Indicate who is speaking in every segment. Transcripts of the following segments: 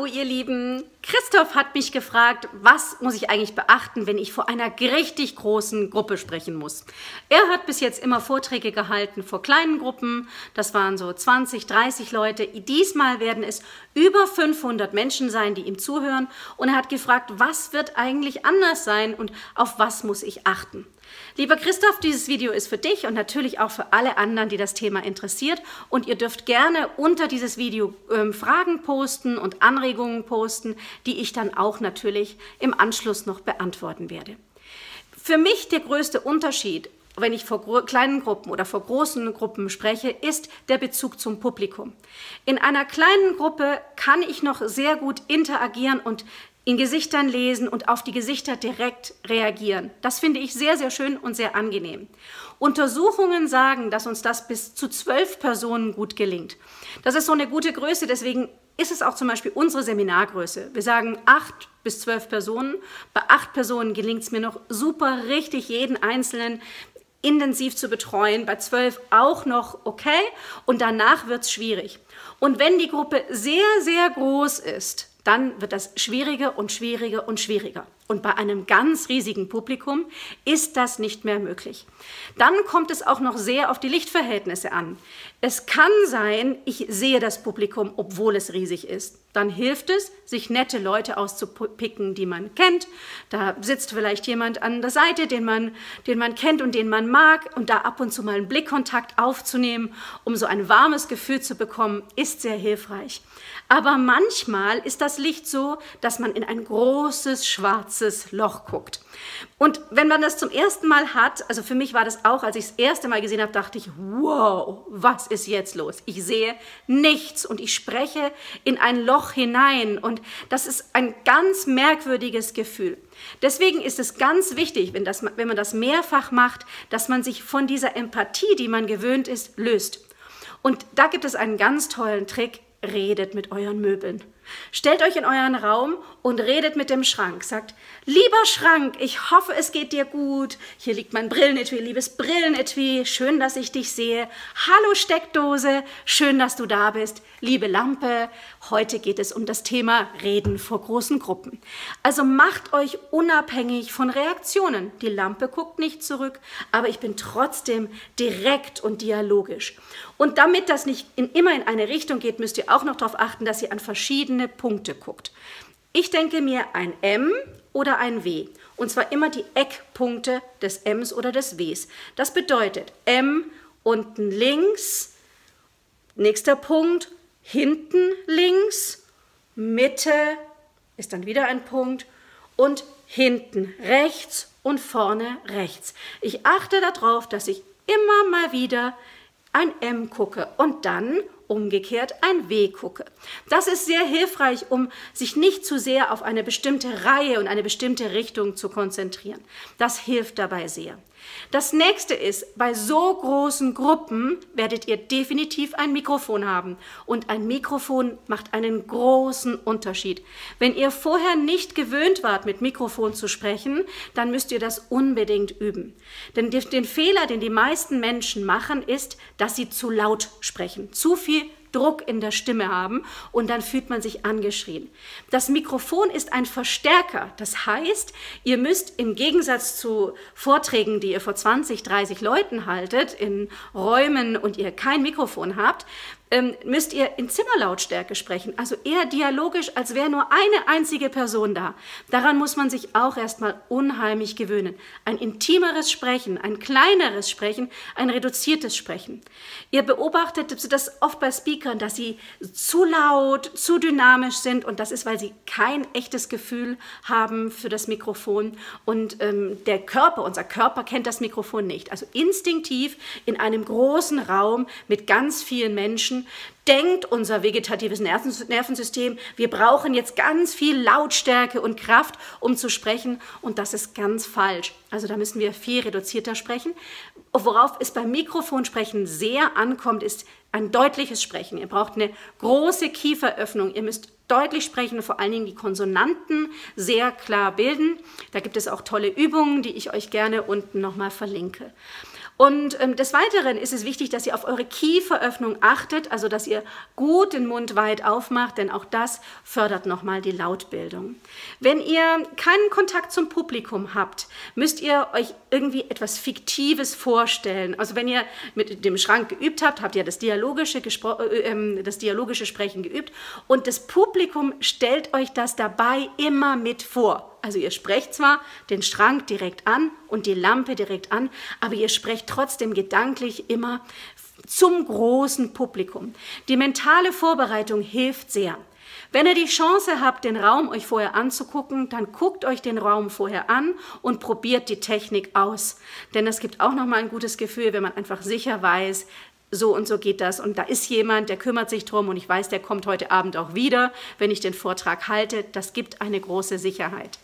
Speaker 1: Hallo ihr Lieben, Christoph hat mich gefragt, was muss ich eigentlich beachten, wenn ich vor einer richtig großen Gruppe sprechen muss. Er hat bis jetzt immer Vorträge gehalten vor kleinen Gruppen, das waren so 20, 30 Leute. Diesmal werden es über 500 Menschen sein, die ihm zuhören und er hat gefragt, was wird eigentlich anders sein und auf was muss ich achten. Lieber Christoph, dieses Video ist für dich und natürlich auch für alle anderen, die das Thema interessiert. Und ihr dürft gerne unter dieses Video ähm, Fragen posten und Anregungen posten, die ich dann auch natürlich im Anschluss noch beantworten werde. Für mich der größte Unterschied wenn ich vor kleinen Gruppen oder vor großen Gruppen spreche, ist der Bezug zum Publikum. In einer kleinen Gruppe kann ich noch sehr gut interagieren und in Gesichtern lesen und auf die Gesichter direkt reagieren. Das finde ich sehr, sehr schön und sehr angenehm. Untersuchungen sagen, dass uns das bis zu zwölf Personen gut gelingt. Das ist so eine gute Größe, deswegen ist es auch zum Beispiel unsere Seminargröße. Wir sagen acht bis zwölf Personen. Bei acht Personen gelingt es mir noch super, richtig jeden Einzelnen intensiv zu betreuen, bei zwölf auch noch okay und danach wird es schwierig. Und wenn die Gruppe sehr, sehr groß ist, dann wird das schwieriger und schwieriger und schwieriger. Und bei einem ganz riesigen Publikum ist das nicht mehr möglich. Dann kommt es auch noch sehr auf die Lichtverhältnisse an. Es kann sein, ich sehe das Publikum, obwohl es riesig ist. Dann hilft es, sich nette Leute auszupicken, die man kennt. Da sitzt vielleicht jemand an der Seite, den man, den man kennt und den man mag. Und da ab und zu mal einen Blickkontakt aufzunehmen, um so ein warmes Gefühl zu bekommen, ist sehr hilfreich. Aber manchmal ist das Licht so, dass man in ein großes schwarzes Loch guckt. Und wenn man das zum ersten Mal hat, also für mich war das auch, als ich das erste Mal gesehen habe, dachte ich, wow, was ist jetzt los? Ich sehe nichts und ich spreche in ein Loch hinein und das ist ein ganz merkwürdiges Gefühl. Deswegen ist es ganz wichtig, wenn, das, wenn man das mehrfach macht, dass man sich von dieser Empathie, die man gewöhnt ist, löst. Und da gibt es einen ganz tollen Trick, redet mit euren Möbeln. Stellt euch in euren Raum und redet mit dem Schrank. Sagt, lieber Schrank, ich hoffe, es geht dir gut. Hier liegt mein Brillenetui, liebes Brillenetui. Schön, dass ich dich sehe. Hallo Steckdose, schön, dass du da bist. Liebe Lampe, heute geht es um das Thema Reden vor großen Gruppen. Also macht euch unabhängig von Reaktionen. Die Lampe guckt nicht zurück, aber ich bin trotzdem direkt und dialogisch. Und damit das nicht in, immer in eine Richtung geht, müsst ihr auch noch darauf achten, dass ihr an verschiedene verschiedene Punkte guckt. Ich denke mir ein M oder ein W. Und zwar immer die Eckpunkte des Ms oder des Ws. Das bedeutet M unten links, nächster Punkt, hinten links, Mitte ist dann wieder ein Punkt und hinten rechts und vorne rechts. Ich achte darauf, dass ich immer mal wieder ein M gucke und dann umgekehrt ein W gucke. Das ist sehr hilfreich, um sich nicht zu sehr auf eine bestimmte Reihe und eine bestimmte Richtung zu konzentrieren. Das hilft dabei sehr. Das nächste ist, bei so großen Gruppen werdet ihr definitiv ein Mikrofon haben. Und ein Mikrofon macht einen großen Unterschied. Wenn ihr vorher nicht gewöhnt wart, mit Mikrofon zu sprechen, dann müsst ihr das unbedingt üben. Denn den Fehler, den die meisten Menschen machen, ist, dass sie zu laut sprechen. Zu viel Druck in der Stimme haben und dann fühlt man sich angeschrien. Das Mikrofon ist ein Verstärker. Das heißt, ihr müsst im Gegensatz zu Vorträgen, die ihr vor 20, 30 Leuten haltet, in Räumen und ihr kein Mikrofon habt, ähm, müsst ihr in Zimmerlautstärke sprechen, also eher dialogisch, als wäre nur eine einzige Person da. Daran muss man sich auch erstmal unheimlich gewöhnen. Ein intimeres Sprechen, ein kleineres Sprechen, ein reduziertes Sprechen. Ihr beobachtet das oft bei Speakern, dass sie zu laut, zu dynamisch sind und das ist, weil sie kein echtes Gefühl haben für das Mikrofon und ähm, der Körper, unser Körper kennt das Mikrofon nicht. Also instinktiv in einem großen Raum mit ganz vielen Menschen denkt unser vegetatives Nervensystem, wir brauchen jetzt ganz viel Lautstärke und Kraft, um zu sprechen. Und das ist ganz falsch. Also da müssen wir viel reduzierter sprechen. Worauf es beim Mikrofonsprechen sehr ankommt, ist ein deutliches Sprechen. Ihr braucht eine große Kieferöffnung. Ihr müsst deutlich sprechen, vor allen Dingen die Konsonanten sehr klar bilden. Da gibt es auch tolle Übungen, die ich euch gerne unten nochmal verlinke. Und ähm, des Weiteren ist es wichtig, dass ihr auf eure Kieferöffnung achtet, also dass ihr gut den Mund weit aufmacht, denn auch das fördert nochmal die Lautbildung. Wenn ihr keinen Kontakt zum Publikum habt, müsst ihr euch irgendwie etwas Fiktives vorstellen. Also wenn ihr mit dem Schrank geübt habt, habt ihr das dialogische, äh, äh, das dialogische Sprechen geübt und das Publikum stellt euch das dabei immer mit vor. Also ihr sprecht zwar den Schrank direkt an und die Lampe direkt an, aber ihr sprecht trotzdem gedanklich immer zum großen Publikum. Die mentale Vorbereitung hilft sehr. Wenn ihr die Chance habt, den Raum euch vorher anzugucken, dann guckt euch den Raum vorher an und probiert die Technik aus. Denn es gibt auch nochmal ein gutes Gefühl, wenn man einfach sicher weiß, so und so geht das und da ist jemand, der kümmert sich drum und ich weiß, der kommt heute Abend auch wieder, wenn ich den Vortrag halte. Das gibt eine große Sicherheit.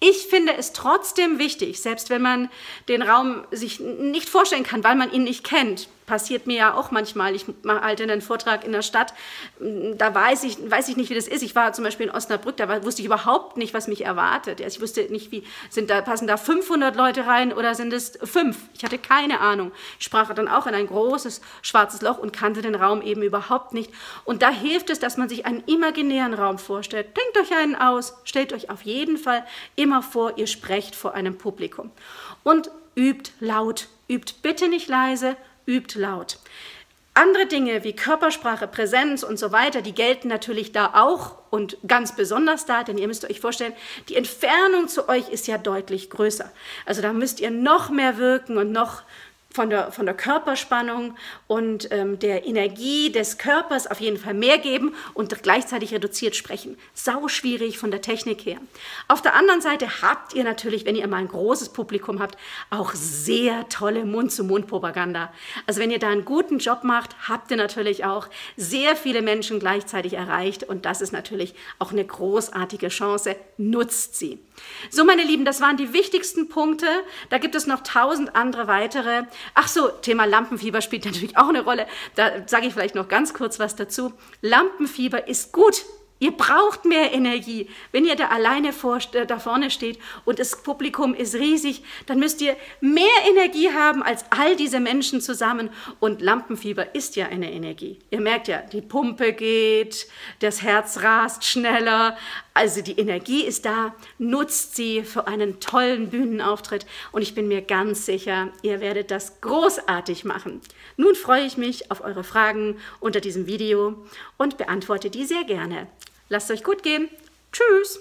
Speaker 1: Ich finde es trotzdem wichtig, selbst wenn man den Raum sich nicht vorstellen kann, weil man ihn nicht kennt, passiert mir ja auch manchmal. Ich halte einen Vortrag in der Stadt, da weiß ich, weiß ich nicht, wie das ist. Ich war zum Beispiel in Osnabrück, da wusste ich überhaupt nicht, was mich erwartet. Also ich wusste nicht, wie sind da, passen da 500 Leute rein oder sind es fünf? Ich hatte keine Ahnung. Ich sprach dann auch in ein großes schwarzes Loch und kannte den Raum eben überhaupt nicht. Und da hilft es, dass man sich einen imaginären Raum vorstellt. Denkt euch einen aus, stellt euch auf jeden Fall immer vor, ihr sprecht vor einem Publikum. Und übt laut, übt bitte nicht leise, übt laut. Andere Dinge wie Körpersprache, Präsenz und so weiter, die gelten natürlich da auch und ganz besonders da, denn ihr müsst euch vorstellen, die Entfernung zu euch ist ja deutlich größer. Also da müsst ihr noch mehr wirken und noch von der, von der Körperspannung und ähm, der Energie des Körpers auf jeden Fall mehr geben und gleichzeitig reduziert sprechen. Sau schwierig von der Technik her. Auf der anderen Seite habt ihr natürlich, wenn ihr mal ein großes Publikum habt, auch sehr tolle Mund-zu-Mund-Propaganda. Also wenn ihr da einen guten Job macht, habt ihr natürlich auch sehr viele Menschen gleichzeitig erreicht und das ist natürlich auch eine großartige Chance. Nutzt sie. So, meine Lieben, das waren die wichtigsten Punkte. Da gibt es noch tausend andere weitere. Ach so, Thema Lampenfieber spielt natürlich auch eine Rolle. Da sage ich vielleicht noch ganz kurz was dazu. Lampenfieber ist gut Ihr braucht mehr Energie. Wenn ihr da alleine vor, äh, da vorne steht und das Publikum ist riesig, dann müsst ihr mehr Energie haben als all diese Menschen zusammen. Und Lampenfieber ist ja eine Energie. Ihr merkt ja, die Pumpe geht, das Herz rast schneller. Also die Energie ist da. Nutzt sie für einen tollen Bühnenauftritt. Und ich bin mir ganz sicher, ihr werdet das großartig machen. Nun freue ich mich auf eure Fragen unter diesem Video und beantworte die sehr gerne. Lasst euch gut gehen. Tschüss.